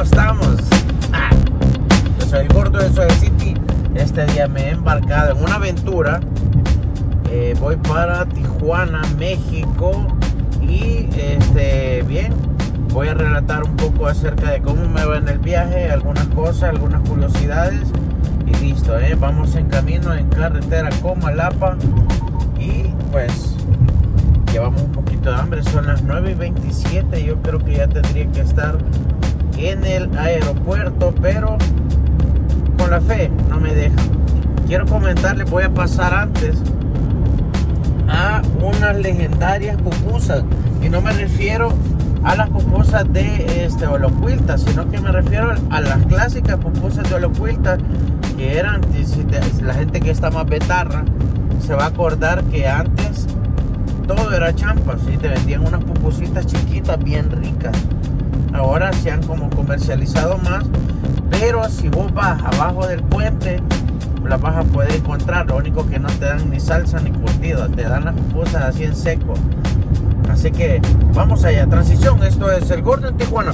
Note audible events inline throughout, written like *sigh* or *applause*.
¿cómo estamos? Yo soy el gordo de Soy City. Este día me he embarcado en una aventura. Eh, voy para Tijuana, México. Y este, bien, voy a relatar un poco acerca de cómo me va en el viaje, algunas cosas, algunas curiosidades. Y listo, ¿eh? vamos en camino en carretera Comalapa. Y pues llevamos un poquito de hambre, son las 9 y 27, yo creo que ya tendría que estar en el aeropuerto, pero con la fe no me deja. Quiero comentarles, voy a pasar antes a unas legendarias pupusas, y no me refiero a las pupusas de este Olocuilta, sino que me refiero a las clásicas pupusas de Olocuilta, que eran, la gente que está más betarra, se va a acordar que antes todo era champa, ¿sí? te vendían unas pupusitas chiquitas bien ricas. Ahora se han como comercializado más, pero si vos vas abajo del puente, las vas a poder encontrar. Lo único que no te dan ni salsa ni curtido, te dan las pupusas así en seco. Así que vamos allá, transición. Esto es el Gordo en Tijuana.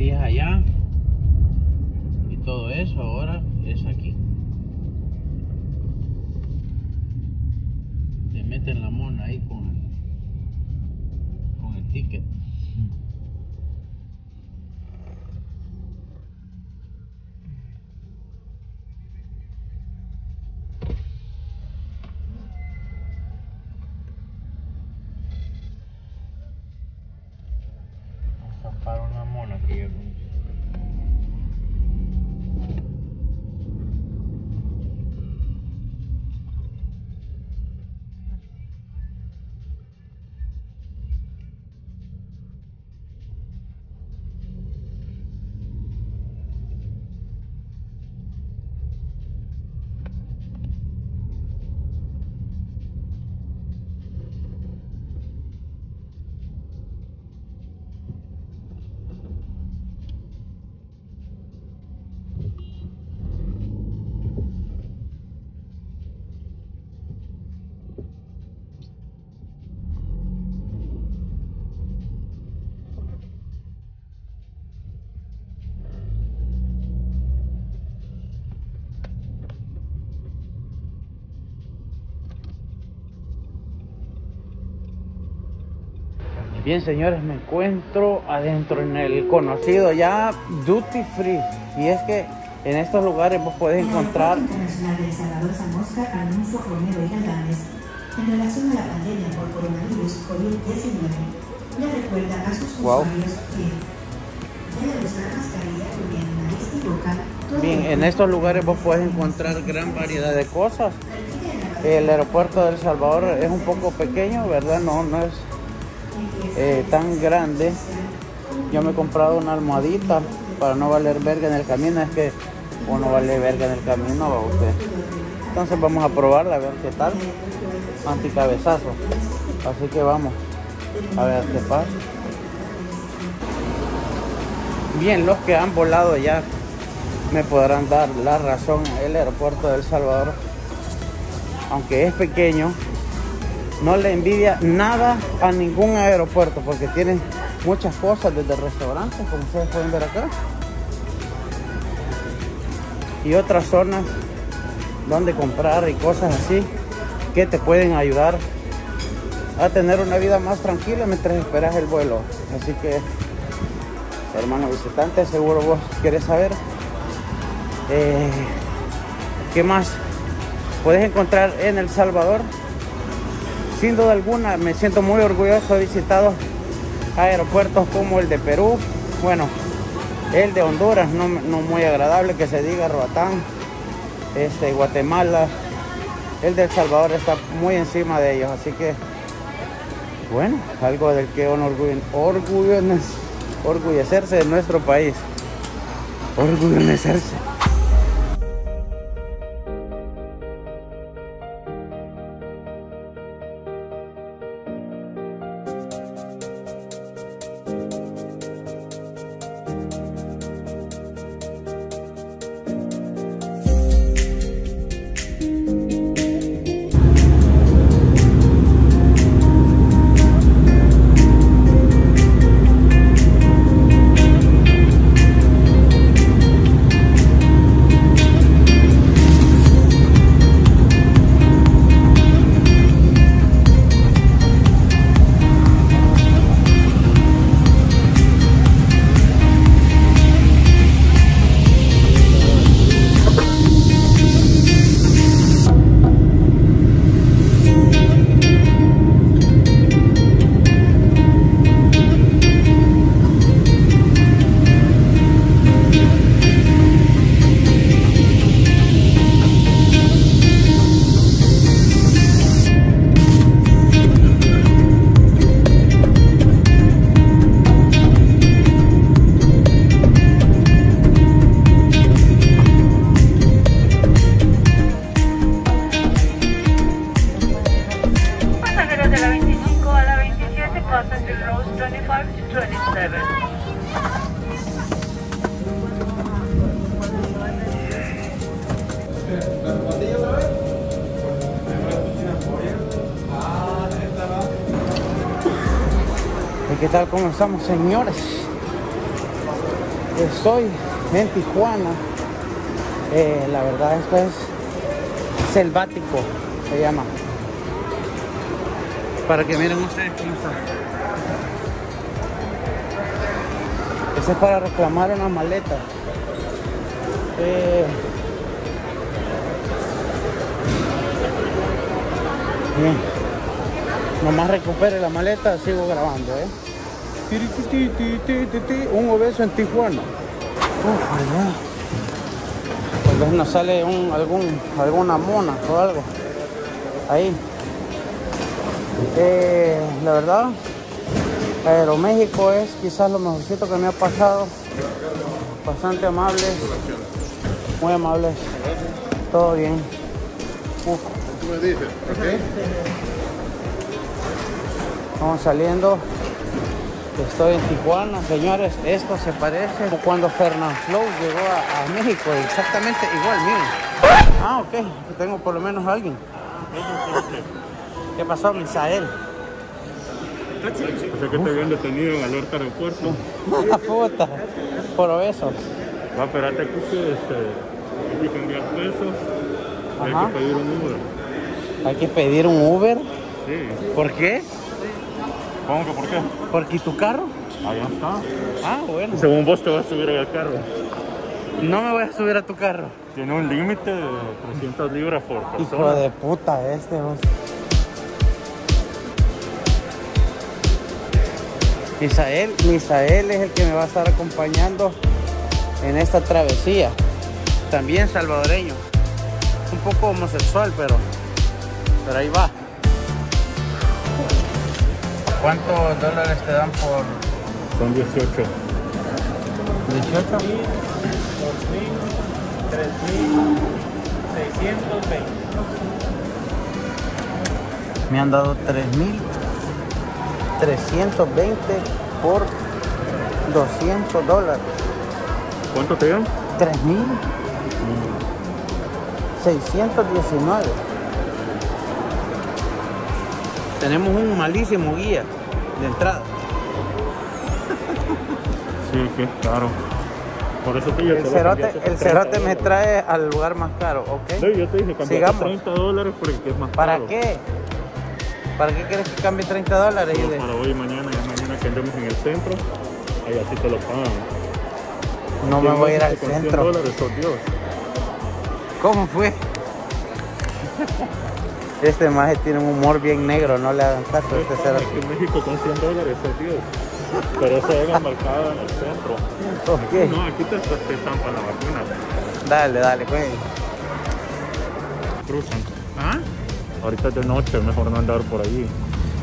Metías allá. Y todo eso ahora es aquí. Te meten la mona ahí con el, con el ticket Bien, señores, me encuentro adentro en el conocido ya Duty Free. Y es que en estos lugares vos podés encontrar. El Internacional de El Salvador San Oscar Alonso Romero y Galdames, en relación a la pandemia por coronavirus COVID-19, le recuerda a sus Wow. usuarios que deben usar mascarilla cubriendo nariz y boca. todo Bien, en estos lugares vos podés encontrar gran variedad de cosas. El aeropuerto de El Salvador es un poco pequeño, ¿verdad? No, no es eh, tan grande. Yo me he comprado una almohadita para no valer verga en el camino. Es que uno vale verga en el camino, va usted. Entonces vamos a probarla, a ver qué tal. Anticabezazo. Así que vamos a ver qué pasa. Bien, los que han volado ya me podrán dar la razón. El aeropuerto de El Salvador, aunque es pequeño, no le envidia nada a ningún aeropuerto porque tiene muchas cosas desde restaurantes, como ustedes pueden ver acá, y otras zonas donde comprar y cosas así que te pueden ayudar a tener una vida más tranquila mientras esperas el vuelo. Así que, hermano visitante, seguro vos querés saber eh, qué más puedes encontrar en El Salvador. Sin duda alguna, me siento muy orgulloso. He visitado aeropuertos como el de Perú, bueno, el de Honduras, no, muy agradable que se diga, Roatán, este, Guatemala, el de El Salvador está muy encima de ellos, así que bueno, algo del que orgullecerse de nuestro país. Orgullecerse. ¿Qué tal? ¿Cómo estamos, señores? Estoy en Tijuana. Eh, la verdad, esto es selvático, se llama. Para que miren ustedes cómo está. Ese es para reclamar una maleta. Eh, bien. Nomás recupere la maleta, sigo grabando, ¿eh? Un obeso en Tijuana. Tal vez nos sale un, algún, alguna mona o algo. Ahí. Eh, la verdad, Aeroméxico es quizás lo mejorcito que me ha pasado. Bastante amables. Muy amables. Todo bien. Uf. Vamos saliendo. Estoy en Tijuana, señores. Esto se parece cuando Fernand Flow llegó a, a México. Exactamente igual, miren. Ah, ok. Tengo por lo menos a alguien. ¿Qué pasó, Misael? Sea que te habían detenido en alerta aeropuerto. *laughs* Ah, puta. Por eso. Va, espérate que este, hay que cambiar pesos. Hay que pedir un Uber. Hay que pedir un Uber. Sí. ¿Por qué? ¿Cómo que por qué? ¿Porque tu carro? Allá está. Ah, bueno. Según vos te vas a subir al carro. No me voy a subir a tu carro. Tiene un límite de 300 libras por Hijo persona. de puta este, vos. Misael, Misael es el que me va a estar acompañando en esta travesía. También salvadoreño. Un poco homosexual, pero, pero ahí va. ¿Cuántos dólares te dan por Son 18. 18? Me han dado 3.320 por 200 dólares. ¿Cuánto te dan? 3.619. Tenemos un malísimo guía de entrada. Sí, que es caro. Por eso te dije, El cerote, el 30 cerote me trae al lugar más caro, ¿ok? No, yo te dije, cambiaste Sigamos. 30 dólares porque es más ¿Para caro. qué? ¿Para qué quieres que cambie 30 dólares? Para hoy y mañana, ya mañana que andemos en el centro, ahí así te lo pagan. No me voy a ir al Con 100 centro. dólares, sos Dios. ¿Cómo fue? Este maje tiene un humor bien negro, no le hagan caso a este Aquí cerote. en México con 100 dólares, Dios. Pero eso es embarcado en el centro. Ok, No, aquí te, te estampan la vacuna. dale, dale, pues. Cruzan. ¿Ah? Ahorita es de noche, mejor no andar por allí.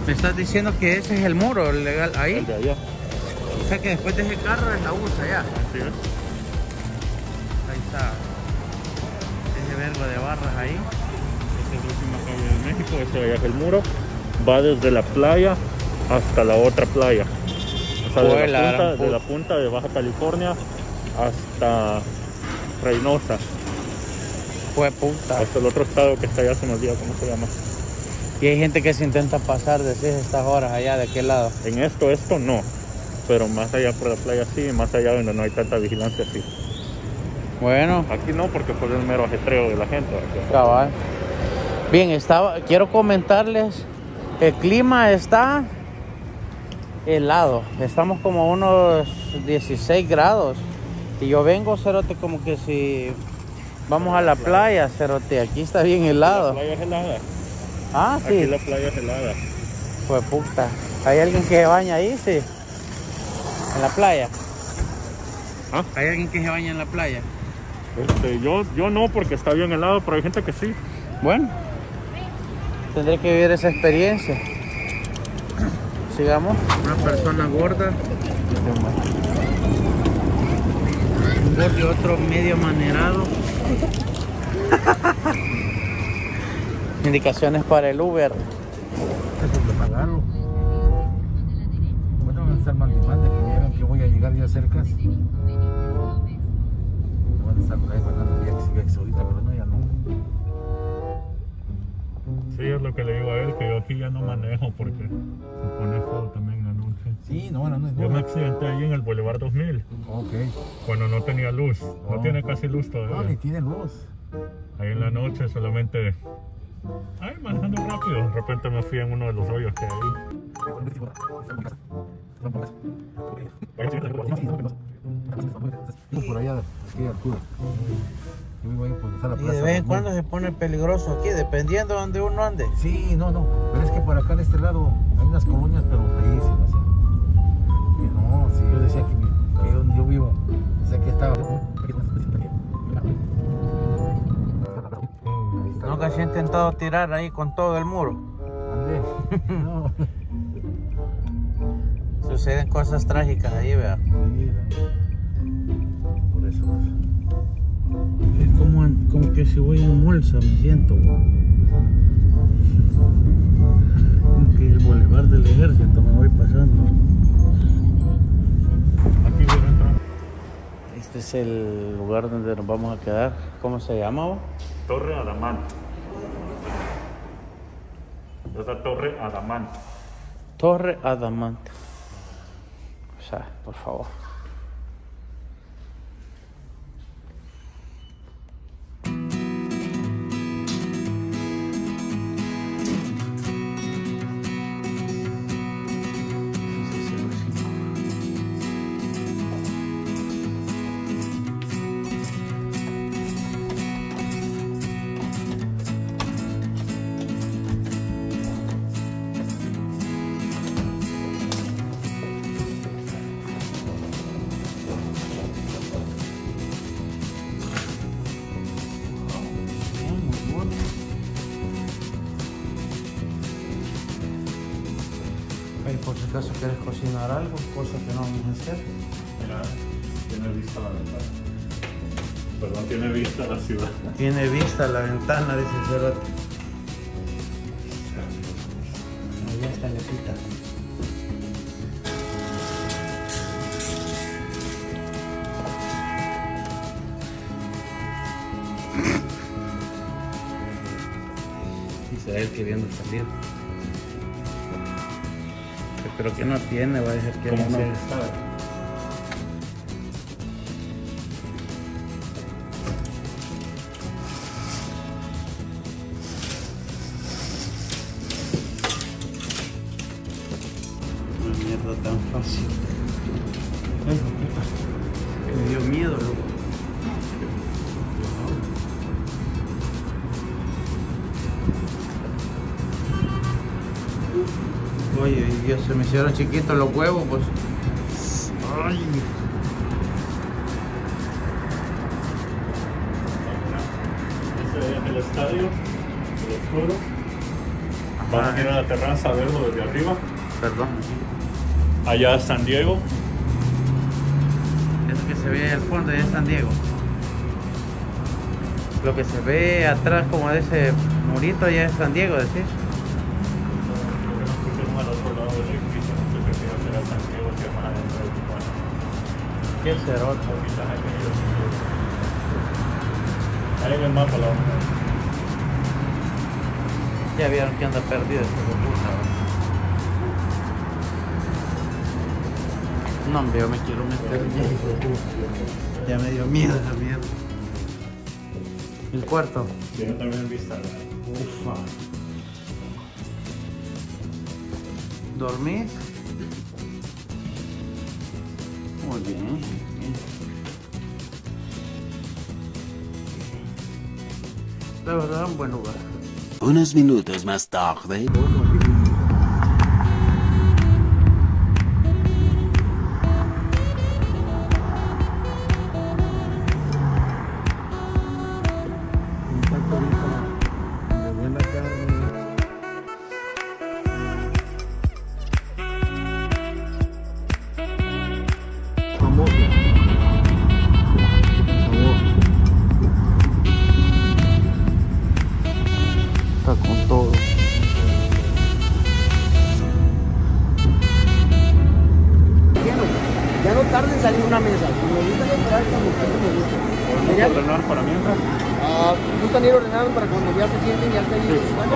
Me estás diciendo que ese es el muro legal El ahí. de allá. O sea que después de ese carro es la USA es. Ahí está. Ese verbo de barras ahí. Esta es la última calle de México, ese de allá es el muro. Va desde la playa hasta la otra playa. O sea, de la, punta, de la punta de Baja California hasta Reynosa. Fue puta. Hasta el otro estado que está allá, se me olvida cómo se llama. Y hay gente que se intenta pasar, decís, estas horas allá de aquel lado. En esto, esto no. Pero más allá por la playa sí, más allá donde no hay tanta vigilancia sí. Bueno, Aquí no, porque fue el mero ajetreo de la gente. cabal. Bien, estaba, quiero comentarles, el clima está helado. Estamos como unos 16 grados. Y yo vengo, Cerote, como que si vamos a la playa, Cerote. Aquí está bien La helado. playa es helada. Ah, Aquí sí. la playa es helada. Pues puta. ¿Hay alguien que se baña ahí? Sí. En la playa. ¿Ah? ¿Hay alguien que se baña en la playa? Este, yo, yo no, porque está bien helado, pero hay gente que sí. Bueno, tendré que vivir esa experiencia. Sigamos. Una persona gorda. Un gordo y otro medio manerado. *laughs* Indicaciones para el Uber. Eso de pagarlo. Bueno, van a estar mal que me digan que voy a llegar ya cerca. Van a estar por ahí mandando y viajes ahorita, pero no, ya no. Sí, es lo que le digo a él, que yo aquí ya no manejo porque se pone feo también la noche. Sí, no, bueno, no es Yo me no. accidenté ahí en el Boulevard 2000, Ok. cuando no tenía luz. No tiene casi luz No, ni todavía. tiene luz. Ahí en la noche solamente... Ay, manejando rápido. De repente me fui en uno de los rollos que hay ahí. Por allá, aquella altura. Yo la Y plaza. de vez en cuando se pone peligroso aquí, dependiendo de donde uno ande. Sí, no, no. Pero es que por acá de este lado hay unas colonias, pero feísimas. ¿eh? No, si yo decía que, que donde yo vivo, sé que estaba. Nunca se ha intentado tirar ahí con todo el muro. Andé. No. *laughs* Suceden cosas trágicas ahí, vea. Sí, como, que si voy en bolsa, me siento. Como que el boulevard del ejército me voy pasando. Aquí voy a entrar. Este es el lugar donde nos vamos a quedar. ¿Cómo se llama? vos? Torre Adamant. Esa Torre Adamant. Torre Adamante. O sea, por favor. Acaso quieres cocinar algo, cosa que no vamos a hacer. Mira, tiene vista la ventana. Perdón, tiene vista la ciudad. Tiene vista la ventana, dice cerote. Allá está Lepita. Dice él queriendo salir. Pero que no tiene, va a decir que ¿Cómo no. Hicieron chiquitos los huevos, pues. Ay. Ese es el estadio los oscuro. Vamos a ir a la terraza a verlo desde arriba. Perdón. Allá es San Diego. Eso que se ve al fondo ya es San Diego. Lo que se ve atrás como de ese murito ya es San Diego, decís. Diego. Ahí en el mapa la. Ya vieron que anda perdido de puta. No, hombre, yo me quiero meter ya. Ya me dio miedo esa mierda. El cuarto. Tiene también vista. Ufa. ¿Dormís? Muy bien. La verdad, un buen lugar. Unos minutos más tarde. Tarde en salir una mesa. Me gusta esperar que me me gusta. ¿Podemos ordenar para mientras? Ah, gustan ir ordenando para cuando ya se sienten ya está ahí. Bueno,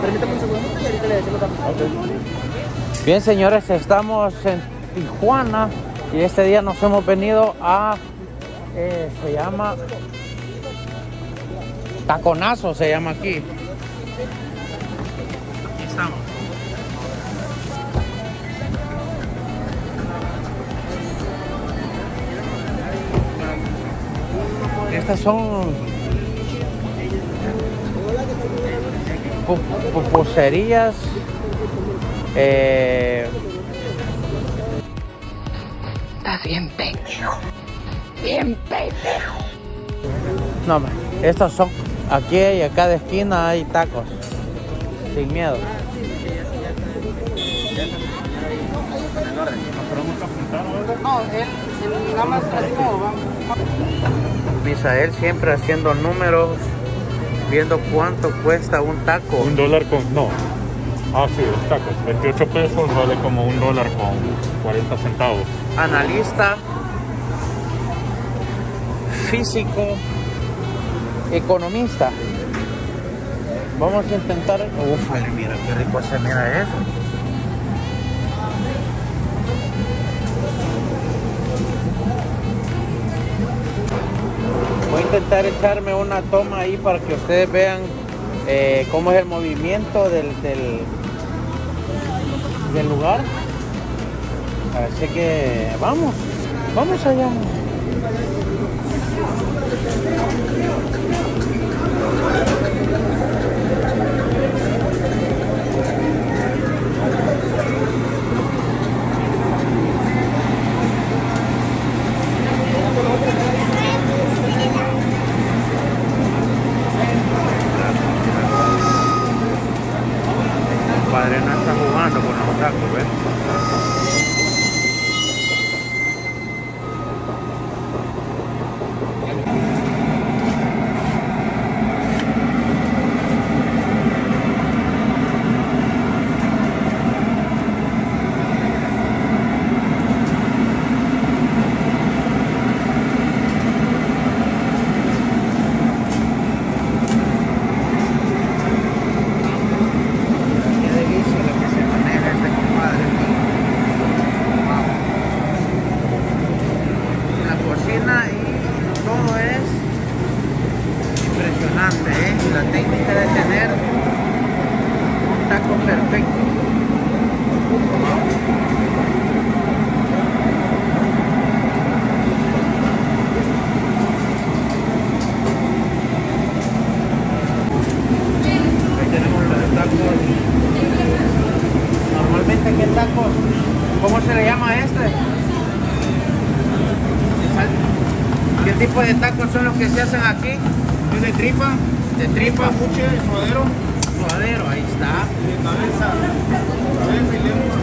permítame un segundito y ahorita le decimos a Bien, señores, estamos en Tijuana y este día nos hemos venido a. eh, se llama. Taconazo se llama. Aquí Estas son pu- pupuserías. Eh, Estás bien pendejo. Bien pendejo. no, estos son aquí y acá de esquina hay tacos. Sin miedo. No, él nada más así como va. Misael siempre haciendo números, viendo cuánto cuesta un taco. Un dólar con. No. Ah, sí, los tacos. 28 pesos vale como un dólar con 40 centavos. Analista, físico, economista. Vamos a intentar. Uf, mira qué rico se mira eso. Intentar echarme una toma ahí para que ustedes vean eh, cómo es el movimiento del, del, del lugar. Así que vamos, vamos allá. Jugando con los tacos, se hacen aquí. Es de tripa, de tripa, buche, de suadero. Suadero, ahí está. De cabeza, cabeza y lengua.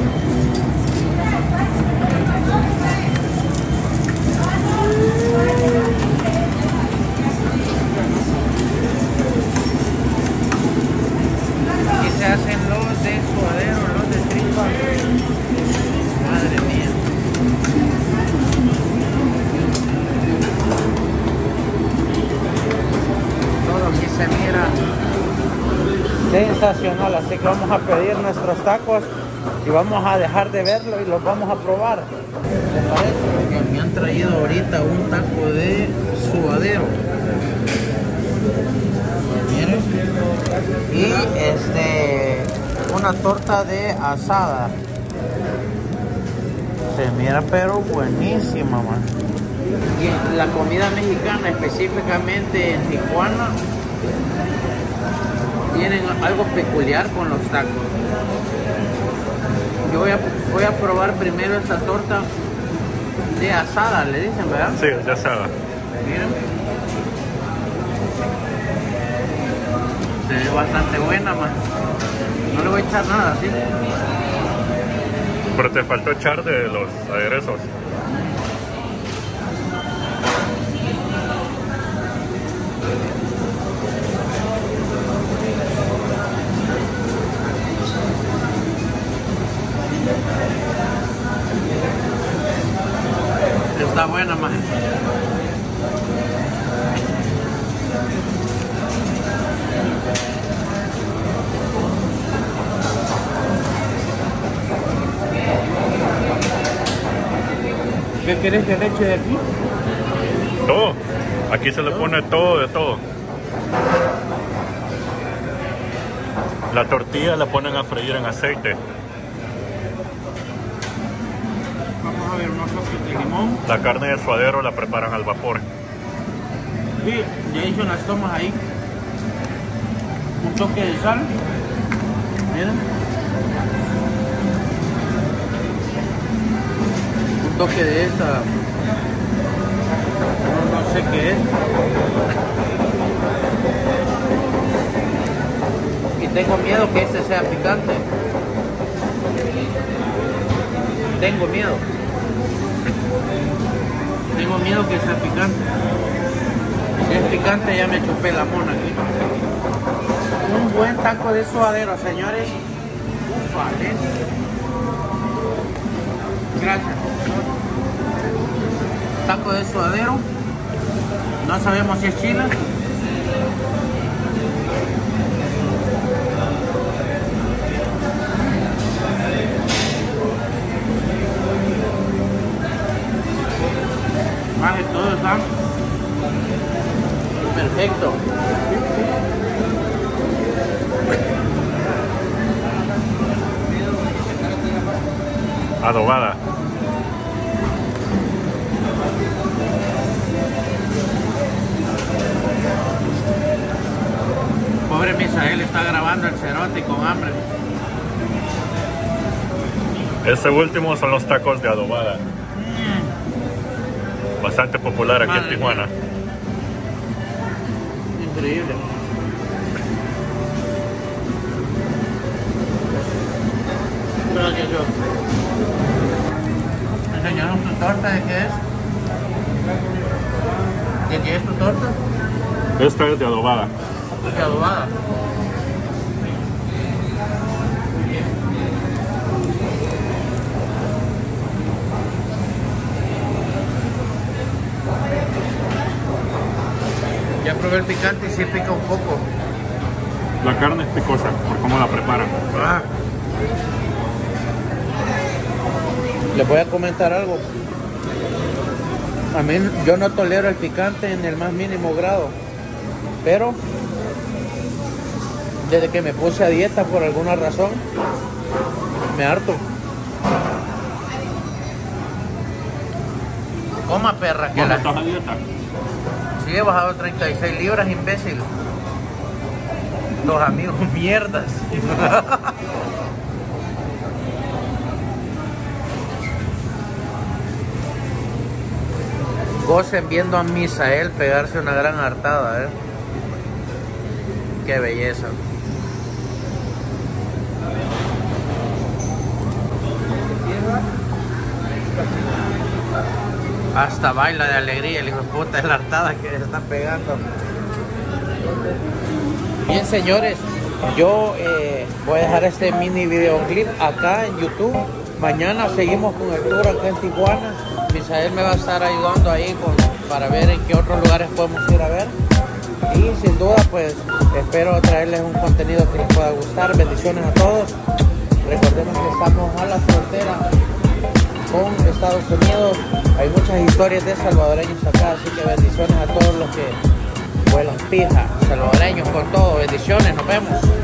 Y se hacen los se mira sensacional, así que vamos a pedir nuestros tacos y vamos a dejar de verlo y los vamos a probar. ¿Les parece? Porque me han traído ahorita un taco de suadero. Miren. Y este una torta de asada. Se mira pero buenísima, man. Y la comida mexicana, específicamente en Tijuana, tienen algo peculiar con los tacos. Yo voy a, voy a probar primero esta torta de asada, le dicen, ¿verdad? Sí, ya sabe. Miren. Se ve bastante buena, man. No le voy a echar nada, ¿sí? Pero te faltó echar de los aderezos. Está buena, man. ¿Qué querés que le eche de aquí? Todo. Aquí se le pone todo de todo. La tortilla la ponen a freír en aceite. Vamos a ver limón. La carne de suadero la preparan al vapor. Sí, ya hice unas tomas ahí. Un toque de sal. Miren. Un toque de esta. No, no sé qué es. Y tengo miedo que este sea picante. Tengo miedo. Tengo miedo que sea picante. Si es picante ya me chupé la mona aquí. Un buen taco de suadero, señores. Ufales. Gracias. Taco de suadero. No sabemos si es chile. De todo está perfecto. Adobada. Pobre Misael está grabando el cerote con hambre. Este último son los tacos de adobada. Bastante popular aquí en Tijuana. Increíble. Gracias, yo. Enseñaron tu torta de qué es. ¿De qué es tu torta? Esta es de adobada. De adobada. El picante y sí pica un poco. La carne es picosa por cómo la preparan. Ah. Les voy a comentar algo. A mí yo no tolero el picante en el más mínimo grado. Pero desde que me puse a dieta por alguna razón, me harto. Coma perra que ¿Cómo la... estás a dieta? Sí, he bajado 36 libras, imbécil. Los amigos *laughs* mierdas. *laughs* Gocen viendo a Misael pegarse una gran hartada, ¿eh? Qué belleza. Hasta baila de alegría el hijo de puta de la hartada que se está pegando. Bien, señores, Yo eh, voy a dejar este mini videoclip acá en YouTube. Mañana seguimos con el tour acá en Tijuana. Misael me va a estar ayudando ahí con- para ver en qué otros lugares podemos ir a ver. Y sin duda, pues espero traerles un contenido que les pueda gustar. Bendiciones a todos. Recordemos que estamos a la frontera con Estados Unidos. Hay muchas historias de salvadoreños acá, así que bendiciones a todos los que vuelan pija, salvadoreños con todo. Bendiciones, nos vemos.